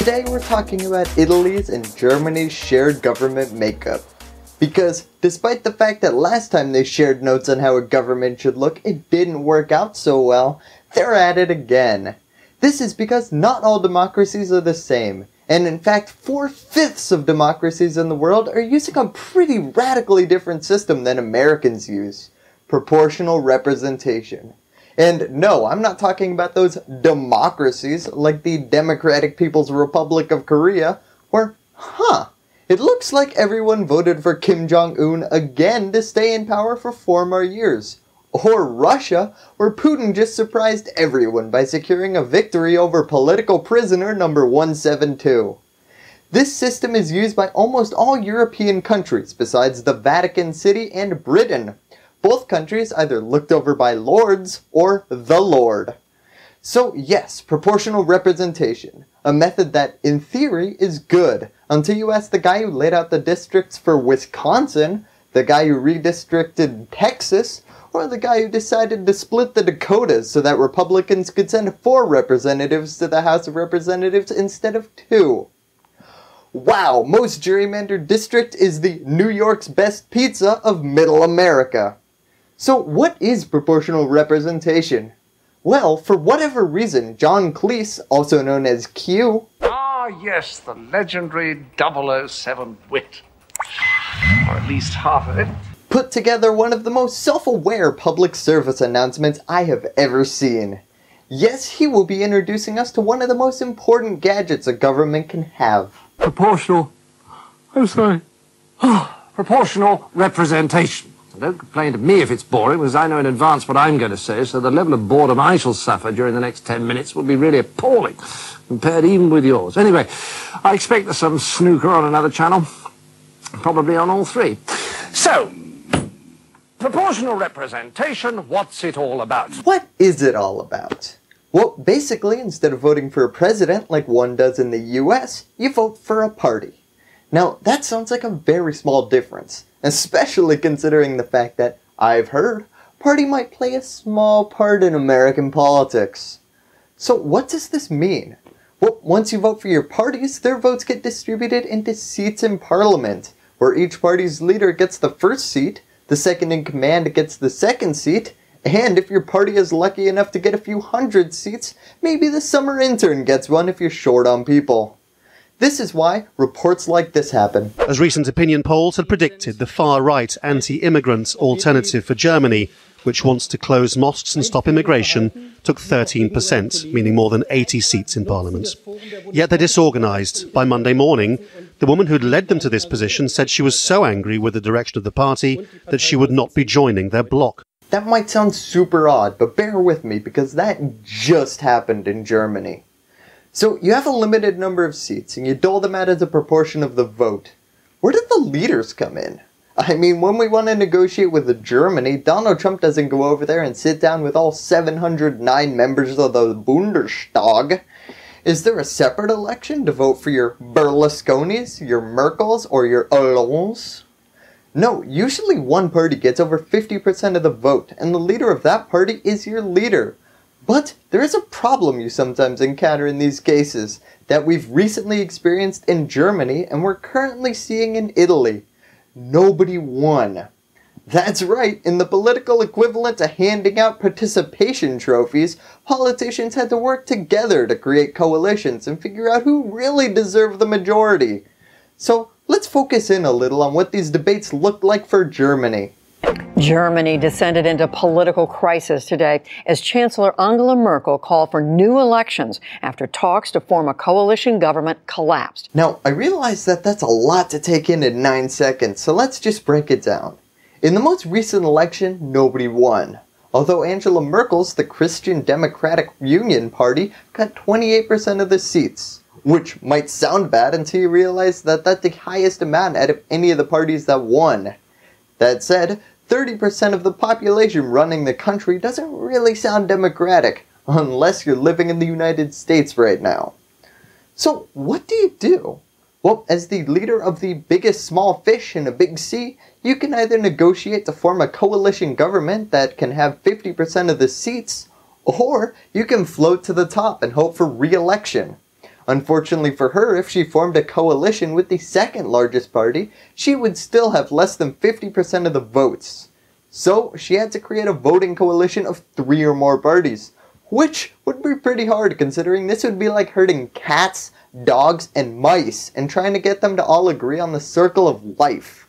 Today we're talking about Italy's and Germany's shared government makeup. Because despite the fact that last time they shared notes on how a government should look, it didn't work out so well, they're at it again. This is because not all democracies are the same, and in fact, four fifths of democracies in the world are using a pretty radically different system than Americans use proportional representation. And no, I'm not talking about those democracies like the Democratic People's Republic of Korea, where, huh, it looks like everyone voted for Kim Jong un again to stay in power for four more years. Or Russia, where Putin just surprised everyone by securing a victory over political prisoner number 172. This system is used by almost all European countries besides the Vatican City and Britain. Both countries either looked over by lords or the lord. So yes, proportional representation, a method that in theory is good, until you ask the guy who laid out the districts for Wisconsin, the guy who redistricted Texas, or the guy who decided to split the Dakotas so that Republicans could send four representatives to the House of Representatives instead of two. Wow, most gerrymandered district is the New York's best pizza of middle America. So what is proportional representation? Well, for whatever reason, John Cleese, also known as Q, Ah, yes, the legendary 007 wit. Or at least half of it. put together one of the most self-aware public service announcements I have ever seen. Yes, he will be introducing us to one of the most important gadgets a government can have. proportional. I'm sorry. proportional representation. Don't complain to me if it's boring, because I know in advance what I'm going to say, so the level of boredom I shall suffer during the next ten minutes will be really appalling, compared even with yours. Anyway, I expect there's some snooker on another channel, probably on all three. So, proportional representation, what's it all about? What is it all about? Well, basically, instead of voting for a president like one does in the US, you vote for a party. Now, that sounds like a very small difference, especially considering the fact that, I've heard, party might play a small part in American politics. So what does this mean? Well, once you vote for your parties, their votes get distributed into seats in parliament, where each party's leader gets the first seat, the second in command gets the second seat, and if your party is lucky enough to get a few hundred seats, maybe the summer intern gets one if you're short on people. This is why reports like this happen. As recent opinion polls had predicted, the far right anti immigrant alternative for Germany, which wants to close mosques and stop immigration, took 13%, meaning more than 80 seats in parliament. Yet they're disorganised. By Monday morning, the woman who'd led them to this position said she was so angry with the direction of the party that she would not be joining their bloc. That might sound super odd, but bear with me because that just happened in Germany. So you have a limited number of seats and you dole them out as a proportion of the vote. Where did the leaders come in? I mean, when we want to negotiate with Germany, Donald Trump doesn't go over there and sit down with all 709 members of the Bundestag. Is there a separate election to vote for your Berlusconis, your Merkels, or your Hollandes? No, usually one party gets over 50% of the vote, and the leader of that party is your leader. But there is a problem you sometimes encounter in these cases that we've recently experienced in Germany and we're currently seeing in Italy. Nobody won. That's right, in the political equivalent to handing out participation trophies, politicians had to work together to create coalitions and figure out who really deserved the majority. So let's focus in a little on what these debates looked like for Germany. Germany descended into political crisis today as Chancellor Angela Merkel called for new elections after talks to form a coalition government collapsed. Now, I realize that that's a lot to take in in 9 seconds, so let's just break it down. In the most recent election, nobody won. Although Angela Merkel's the Christian Democratic Union Party got 28% of the seats. Which might sound bad until you realize that that's the highest amount out of any of the parties that won. That said, 30% of the population running the country doesn't really sound democratic, unless you're living in the United States right now. So, what do you do? Well, as the leader of the biggest small fish in a big sea, you can either negotiate to form a coalition government that can have 50% of the seats, or you can float to the top and hope for re election. Unfortunately for her, if she formed a coalition with the second largest party, she would still have less than 50% of the votes. So she had to create a voting coalition of three or more parties, which would be pretty hard considering this would be like herding cats, dogs, and mice and trying to get them to all agree on the circle of life.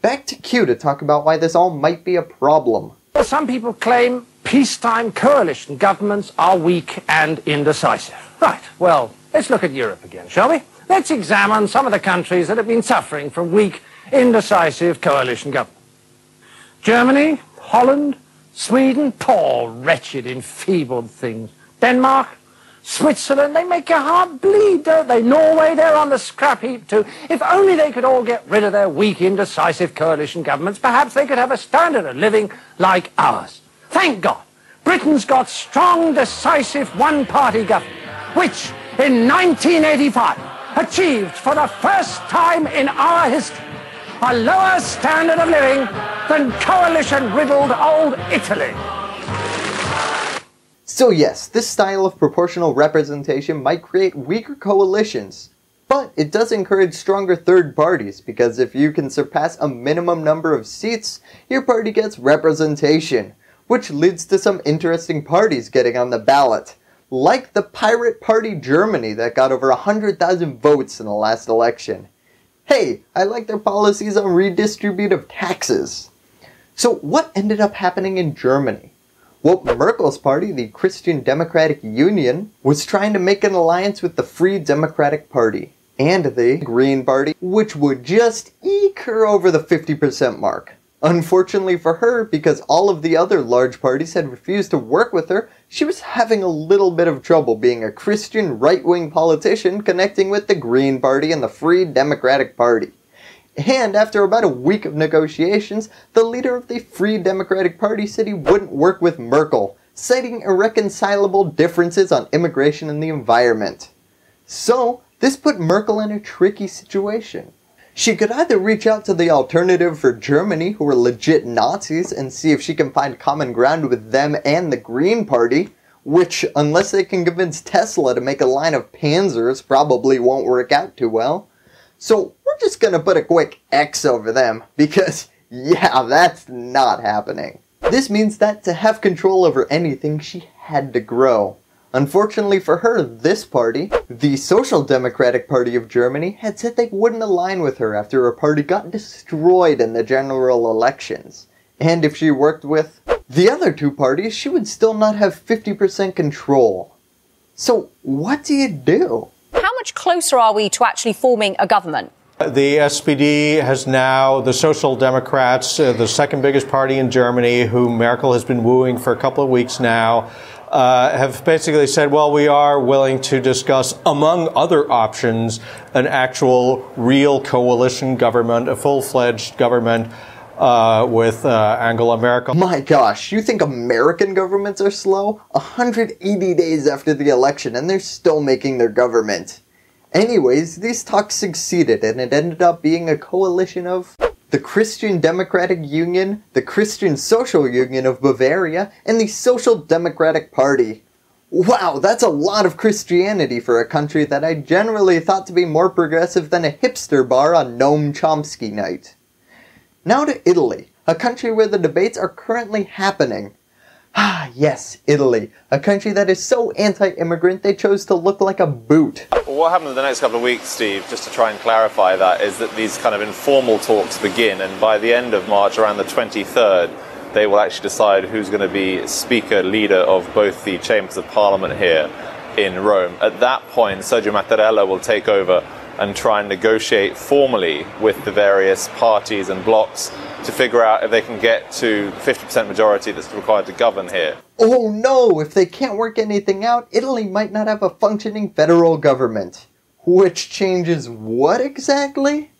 Back to Q to talk about why this all might be a problem. Well, Some people claim peacetime coalition governments are weak and indecisive. Right, well, let's look at Europe again, shall we? Let's examine some of the countries that have been suffering from weak, indecisive coalition governments. Germany, Holland, Sweden, poor, wretched, enfeebled things. Denmark, Switzerland, they make your heart bleed, don't they? Norway, they're on the scrap heap too. If only they could all get rid of their weak, indecisive coalition governments, perhaps they could have a standard of living like ours. Thank God, Britain's got strong, decisive, one-party government, which in 1985 achieved for the first time in our history a lower standard of living than coalition-riddled old Italy. So yes, this style of proportional representation might create weaker coalitions, but it does encourage stronger third parties because if you can surpass a minimum number of seats, your party gets representation, which leads to some interesting parties getting on the ballot, like the Pirate Party Germany that got over 100,000 votes in the last election. Hey, I like their policies on redistributive taxes. So what ended up happening in Germany? Well, Merkel's party, the Christian Democratic Union, was trying to make an alliance with the Free Democratic Party and the Green Party, which would just eke her over the 50% mark. Unfortunately for her, because all of the other large parties had refused to work with her, she was having a little bit of trouble being a Christian right-wing politician connecting with the Green Party and the Free Democratic Party. And after about a week of negotiations, the leader of the Free Democratic Party said he wouldn't work with Merkel, citing irreconcilable differences on immigration and the environment. So, this put Merkel in a tricky situation. She could either reach out to the alternative for Germany, who are legit Nazis, and see if she can find common ground with them and the Green Party, which, unless they can convince Tesla to make a line of Panzers, probably won't work out too well. So we're just gonna put a quick X over them, because yeah, that's not happening. This means that to have control over anything, she had to grow. Unfortunately for her, this party, the Social Democratic Party of Germany, had said they wouldn't align with her after her party got destroyed in the general elections. And if she worked with the other two parties, she would still not have 50% control. So what do you do? How much closer are we to actually forming a government? The SPD has now, the Social Democrats, uh, the second biggest party in Germany, who Merkel has been wooing for a couple of weeks now, uh, have basically said, well, we are willing to discuss, among other options, an actual real coalition government, a full fledged government. Uh, with uh, Angela Merkel. My gosh, you think American governments are slow? 180 days after the election and they're still making their government. Anyways, these talks succeeded and it ended up being a coalition of the Christian Democratic Union, the Christian Social Union of Bavaria, and the Social Democratic Party. Wow, that's a lot of Christianity for a country that I generally thought to be more progressive than a hipster bar on Noam Chomsky night. Now to Italy, a country where the debates are currently happening. Ah, yes, Italy, a country that is so anti-immigrant they chose to look like a boot. What happened in the next couple of weeks, Steve, just to try and clarify that, is that these kind of informal talks begin, and by the end of March, around the 23rd, they will actually decide who's going to be Speaker, leader of both the chambers of Parliament here in Rome. At that point, Sergio Mattarella will take over and try and negotiate formally with the various parties and blocs to figure out if they can get to 50% majority that's required to govern here. Oh no, if they can't work anything out, Italy might not have a functioning federal government. Which changes what exactly?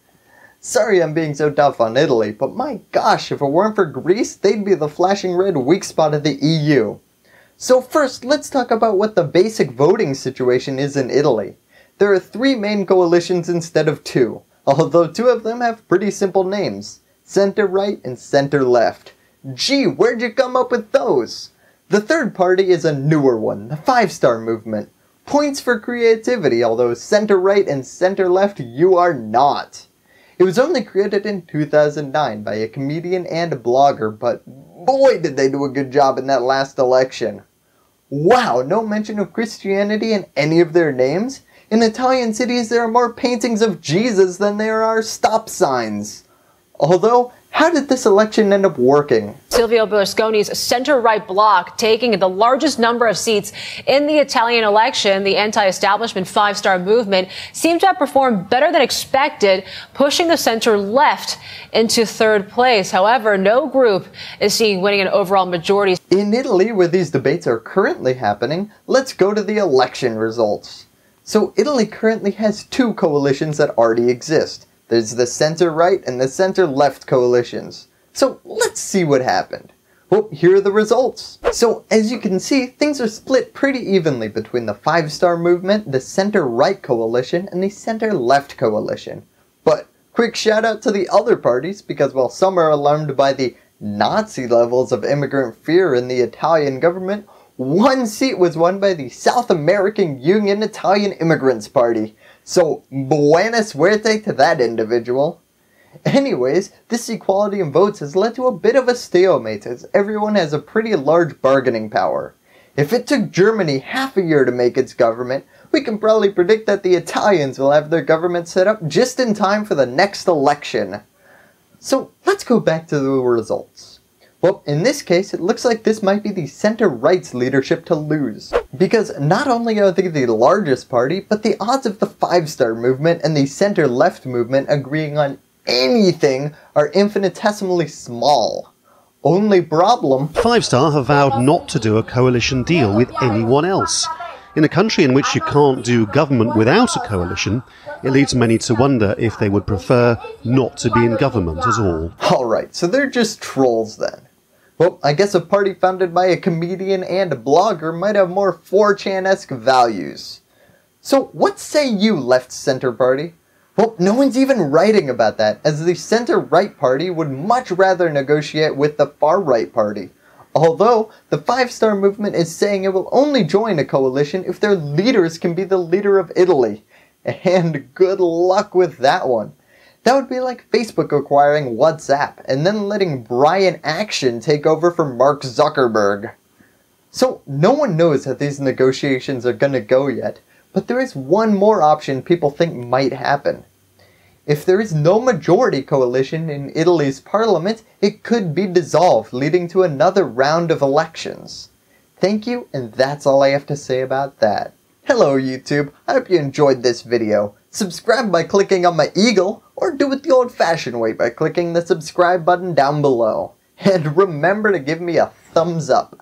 Sorry I'm being so tough on Italy, but my gosh, if it weren't for Greece, they'd be the flashing red weak spot of the EU. So first, let's talk about what the basic voting situation is in Italy. There are three main coalitions instead of two, although two of them have pretty simple names. Center right and center left. Gee, where'd you come up with those? The third party is a newer one, the Five Star Movement, Points for creativity, although center right and center left, you are not. It was only created in 2009 by a comedian and a blogger, but boy did they do a good job in that last election. Wow, no mention of Christianity in any of their names? In Italian cities, there are more paintings of Jesus than there are stop signs. Although, how did this election end up working? Silvio Berlusconi's center right bloc taking the largest number of seats in the Italian election. The anti establishment Five Star Movement seemed to have performed better than expected, pushing the center left into third place. However, no group is seen winning an overall majority. In Italy, where these debates are currently happening, let's go to the election results. So, Italy currently has two coalitions that already exist. There's the center-right and the center-left coalitions. So let's see what happened. Well, here are the results. So as you can see, things are split pretty evenly between the Five Star Movement, the center-right coalition, and the center-left coalition. But quick shout out to the other parties because while some are alarmed by the Nazi levels of immigrant fear in the Italian government, one seat was won by the South American Union Italian Immigrants Party. So, buena suerte to that individual. Anyways, this equality in votes has led to a bit of a stalemate as everyone has a pretty large bargaining power. If it took Germany half a year to make its government, we can probably predict that the Italians will have their government set up just in time for the next election. So let's go back to the results. Well, in this case, it looks like this might be the center-right's leadership to lose. Because not only are they the largest party, but the odds of the Five-Star Movement and the center-left movement agreeing on anything are infinitesimally small. Only problem... Five Star have vowed not to do a coalition deal with anyone else. In a country in which you can't do government without a coalition, it leads many to wonder if they would prefer not to be in government at all. Alright, so they're just trolls then. Well, I guess a party founded by a comedian and a blogger might have more 4chan-esque values. So what say you, left-center party? Well, no one's even writing about that, as the center-right party would much rather negotiate with the far-right party. Although, the Five Star Movement is saying it will only join a coalition if their leaders can be the leader of Italy. And good luck with that one. That would be like Facebook acquiring WhatsApp and then letting Brian Acton take over from Mark Zuckerberg. So no one knows how these negotiations are gonna go yet, but there is one more option people think might happen. If there is no majority coalition in Italy's parliament, it could be dissolved, leading to another round of elections. Thank you, and that's all I have to say about that. Hello YouTube, I hope you enjoyed this video. Subscribe by clicking on my eagle, or do it the old-fashioned way by clicking the subscribe button down below. And remember to give me a thumbs up.